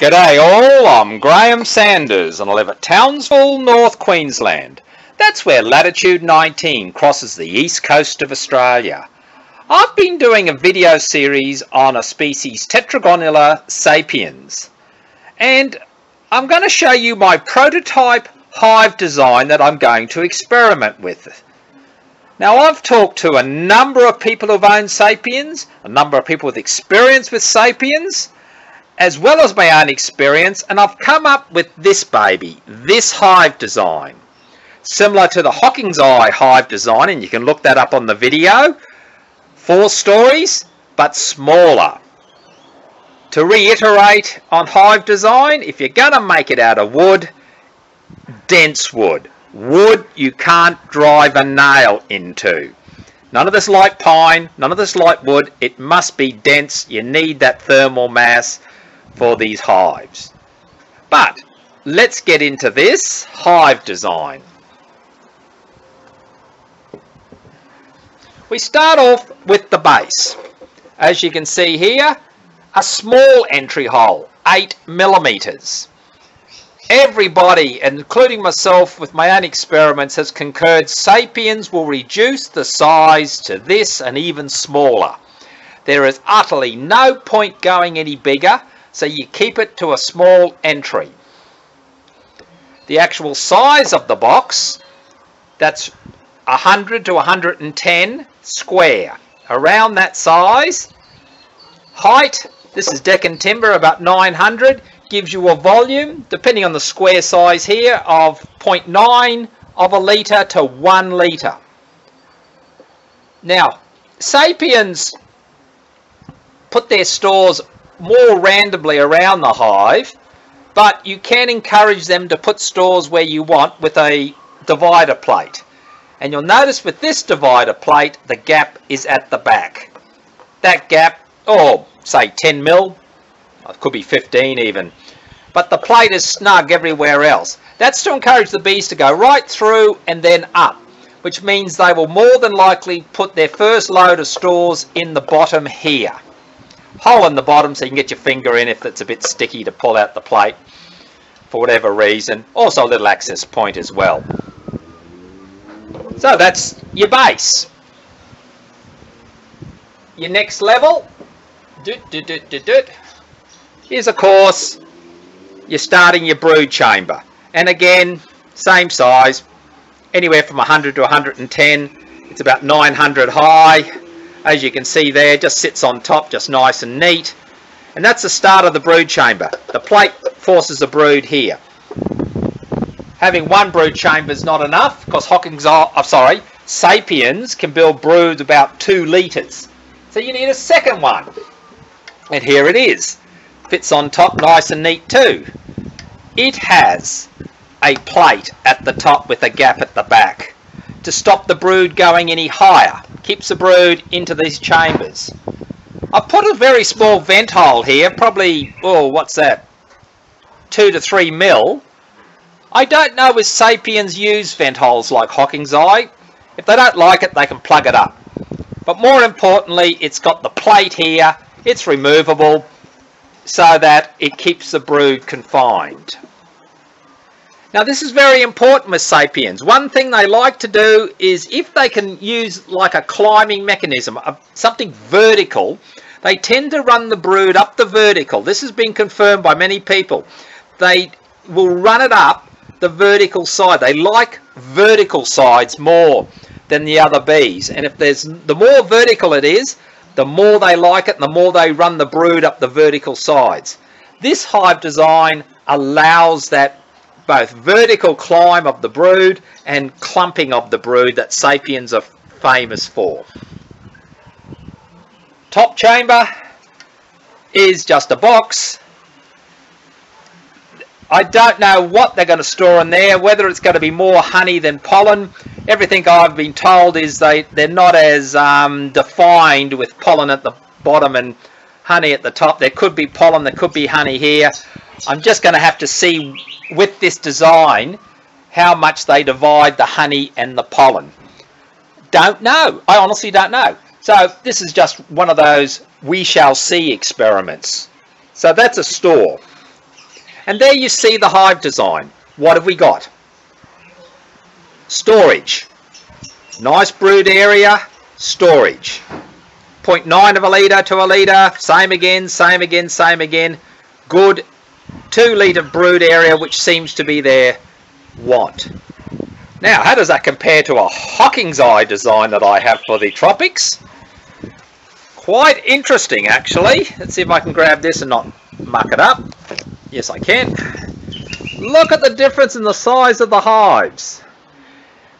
G'day all, I'm Graham Sanders and I live at Townsville, North Queensland. That's where latitude 19 crosses the east coast of Australia. I've been doing a video series on a species Tetragonula sapiens and I'm going to show you my prototype hive design that I'm going to experiment with. Now I've talked to a number of people who've owned sapiens, a number of people with experience with sapiens, as well as my own experience and I've come up with this baby, this hive design. Similar to the hockingsi hive design and you can look that up on the video. Four stories but smaller. To reiterate on hive design, if you're going to make it out of wood, dense wood. Wood you can't drive a nail into. None of this light pine, none of this light wood. It must be dense. You need that thermal mass for these hives. But let's get into this hive design. We start off with the base. As you can see here, a small entry hole, 8 millimeters. Everybody, including myself with my own experiments, has concurred sapiens will reduce the size to this and even smaller. There is utterly no point going any bigger so you keep it to a small entry. The actual size of the box, that's 100 to 110 square. Around that size. Height, this is deck and timber, about 900. Gives you a volume, depending on the square size here, of 0.9 of a litre to 1 litre. Now, Sapiens put their stores more randomly around the hive, but you can encourage them to put stores where you want with a divider plate. And you'll notice with this divider plate, the gap is at the back. That gap, oh, say 10 mil, could be 15 even, but the plate is snug everywhere else. That's to encourage the bees to go right through and then up, which means they will more than likely put their first load of stores in the bottom here hole in the bottom so you can get your finger in if it's a bit sticky to pull out the plate for whatever reason. Also a little access point as well. So that's your base. Your next level. Doot, doot, doot, doot, doot. Is of course you're starting your brood chamber. And again, same size, anywhere from 100 to 110. It's about 900 high as you can see there, just sits on top, just nice and neat. And that's the start of the brood chamber. The plate forces the brood here. Having one brood chamber is not enough, because Hocking's, oh, sorry, Sapiens can build broods about two litres. So you need a second one. And here it is. Fits on top nice and neat too. It has a plate at the top with a gap at the back to stop the brood going any higher keeps the brood into these chambers. I've put a very small vent hole here, probably, oh, what's that, two to three mil. I don't know if sapiens use vent holes like hockingsi. If they don't like it, they can plug it up. But more importantly, it's got the plate here, it's removable, so that it keeps the brood confined. Now this is very important with sapiens. One thing they like to do is if they can use like a climbing mechanism, something vertical, they tend to run the brood up the vertical. This has been confirmed by many people. They will run it up the vertical side. They like vertical sides more than the other bees. And if there's the more vertical it is, the more they like it and the more they run the brood up the vertical sides. This hive design allows that both vertical climb of the brood and clumping of the brood that sapiens are famous for. Top chamber is just a box. I don't know what they're going to store in there, whether it's going to be more honey than pollen. Everything I've been told is they, they're not as um, defined with pollen at the bottom and honey at the top. There could be pollen, there could be honey here. I'm just going to have to see with this design how much they divide the honey and the pollen. Don't know. I honestly don't know. So this is just one of those we shall see experiments. So that's a store. And there you see the hive design. What have we got? Storage. Nice brood area, storage. 0.9 of a litre to a litre, same again, same again, same again. Good 2 litre brood area which seems to be their want. Now, how does that compare to a hockingsi design that I have for the tropics? Quite interesting, actually. Let's see if I can grab this and not muck it up. Yes, I can. Look at the difference in the size of the hives.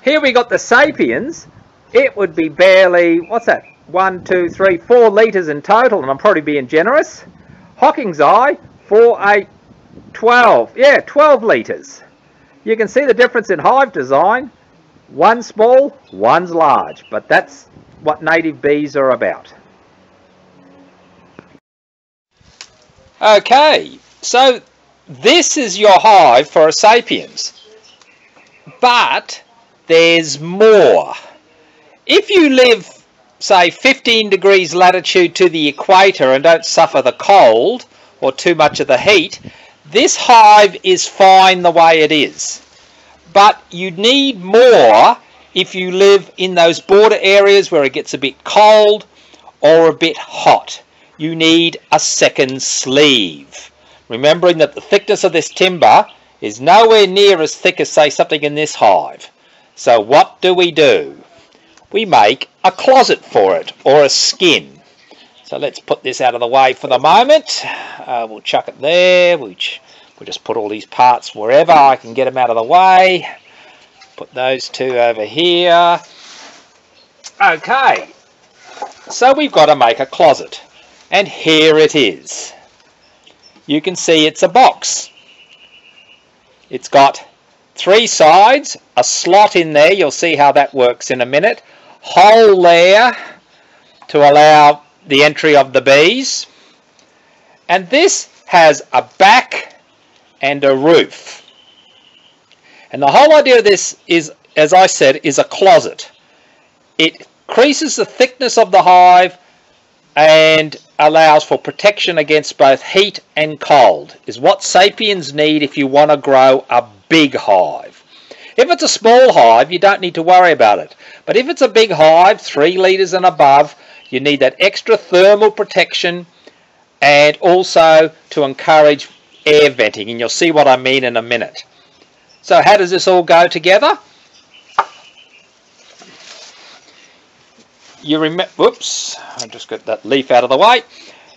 Here we got the Sapiens. It would be barely, what's that? One, two, three, four litres in total, and I'm probably being generous. hockingsi, four, eight, 12. Yeah, 12 litres. You can see the difference in hive design. One's small, one's large, but that's what native bees are about. Okay, so this is your hive for a sapiens, but there's more. If you live, say, 15 degrees latitude to the equator and don't suffer the cold or too much of the heat, this hive is fine the way it is. But you need more if you live in those border areas where it gets a bit cold or a bit hot. You need a second sleeve. Remembering that the thickness of this timber is nowhere near as thick as say something in this hive. So what do we do? We make a closet for it or a skin. So let's put this out of the way for the moment. Uh, we'll chuck it there. We'll, we'll just put all these parts wherever I can get them out of the way. Put those two over here. Okay, so we've got to make a closet. And here it is. You can see it's a box. It's got three sides, a slot in there. You'll see how that works in a minute. Hole there to allow the entry of the bees. And this has a back and a roof. And the whole idea of this is, as I said, is a closet. It increases the thickness of the hive and allows for protection against both heat and cold is what sapiens need if you want to grow a big hive. If it's a small hive, you don't need to worry about it. But if it's a big hive, three litres and above, you need that extra thermal protection and also to encourage air venting. And you'll see what I mean in a minute. So how does this all go together? You remember, whoops, I just got that leaf out of the way.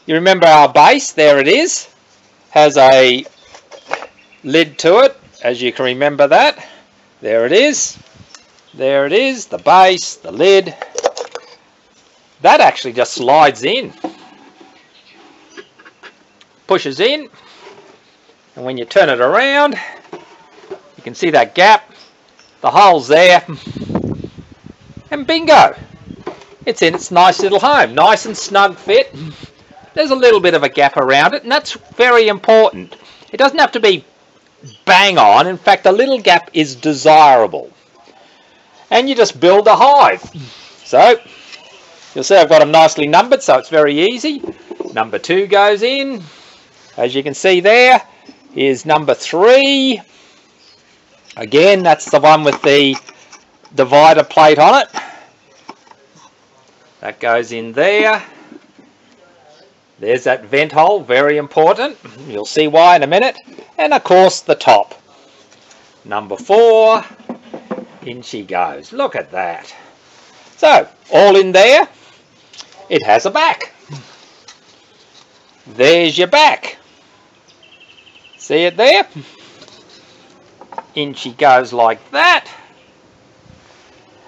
You remember our base, there it is, has a lid to it, as you can remember that. There it is. There it is, the base, the lid, that actually just slides in. Pushes in. And when you turn it around, you can see that gap. The hole's there. And bingo! It's in its nice little home. Nice and snug fit. There's a little bit of a gap around it, and that's very important. It doesn't have to be bang on. In fact, a little gap is desirable. And you just build a hive. So, You'll see I've got them nicely numbered, so it's very easy. Number two goes in. As you can see there, is number three. Again, that's the one with the divider plate on it. That goes in there. There's that vent hole, very important. You'll see why in a minute. And of course, the top. Number four, in she goes. Look at that. So, all in there. It has a back. There's your back. See it there? In she goes like that.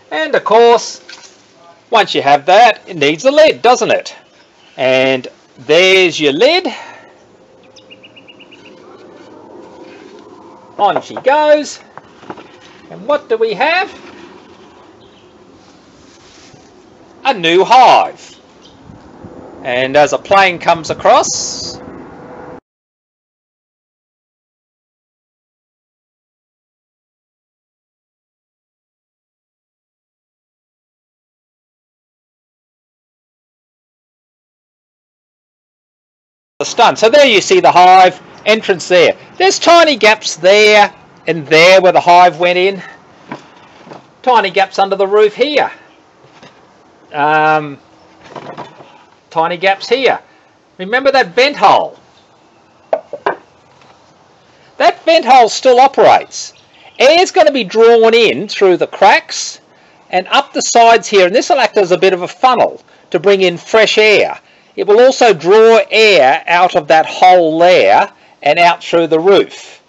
And of course, once you have that, it needs a lid, doesn't it? And there's your lid. On she goes. And what do we have? A new hive. And as a plane comes across, the stun. So there you see the hive entrance there. There's tiny gaps there and there where the hive went in. Tiny gaps under the roof here. Um, tiny gaps here. Remember that vent hole? That vent hole still operates. Air's going to be drawn in through the cracks and up the sides here, and this will act as a bit of a funnel to bring in fresh air. It will also draw air out of that hole there and out through the roof.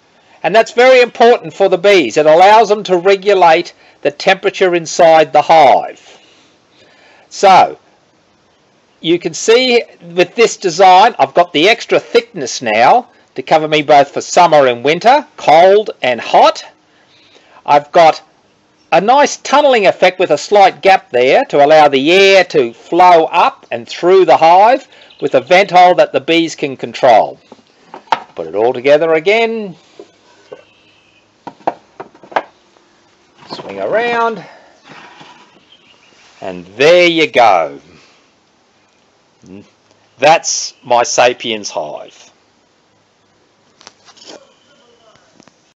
And that's very important for the bees. It allows them to regulate the temperature inside the hive. So, you can see with this design, I've got the extra thickness now to cover me both for summer and winter, cold and hot. I've got a nice tunnelling effect with a slight gap there to allow the air to flow up and through the hive with a vent hole that the bees can control. Put it all together again. Swing around. And there you go. That's my Sapiens hive.